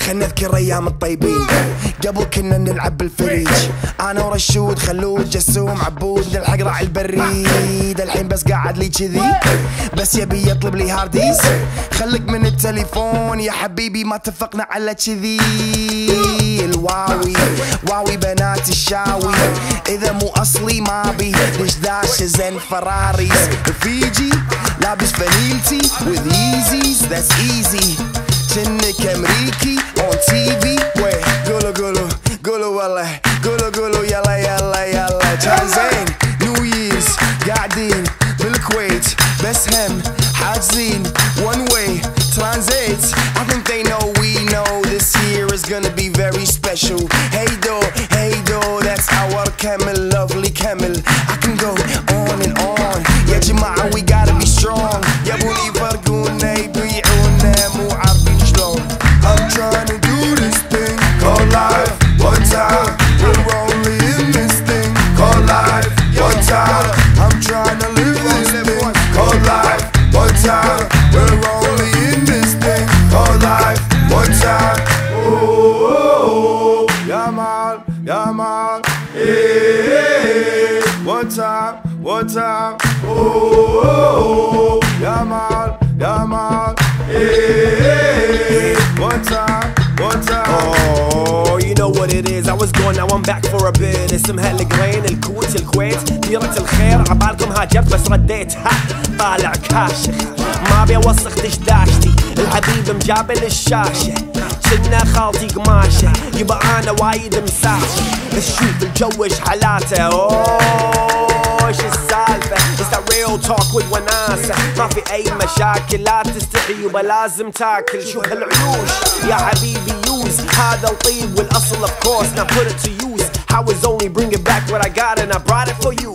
خلنا نذكر أيام الطيبين. قبل كنا نلعب بالفريج. أنا ورشود خلود جسوم عبود. نلحق راعي البريد. الحين بس قاعد لي كذي. بس يبي يطلب لي هارديز خليك من التليفون يا حبيبي ما اتفقنا على كذي. الواوي واوي بنات الشاوي. إذا مو أصلي ما بي ليش داش زين فراريز فيجي لابس فانيلتي with easies that's easy. Kemriki on TV wait, Golo Golo, Golo Wala, Golo Golo Yala Yala Yala Tanzan, New Year's, Gadin, best hem, Hadzin, One Way, Transit. I think they know we know this year is gonna be very special. Hey do, hey do, that's our camel, lovely camel. I can go on and on. Yeah, Jama'a, we gotta be strong. يا مال يا مال واتس اب واتس اب يا مال يا مال واتس اب واتس الكوت الكويت. ديرة الخير عبالكم هاجبت بس رديت. طالع كاشخ. ما ابي اوسخ دشداشتي. الحبيب مجابل الشاشة كنا خالتي قماشة يبقى انا وايد مساشة بس شوف الجو ايش حالاته اوه ايش السالفة It's that real talk with وناسة ما في اي مشاكل لا تستحي يبقى لازم تاكل شوف هالعيوش يا حبيبي يوز هذا الطيب والاصل of course now put it to use I was only bringing back what I got and I brought it for you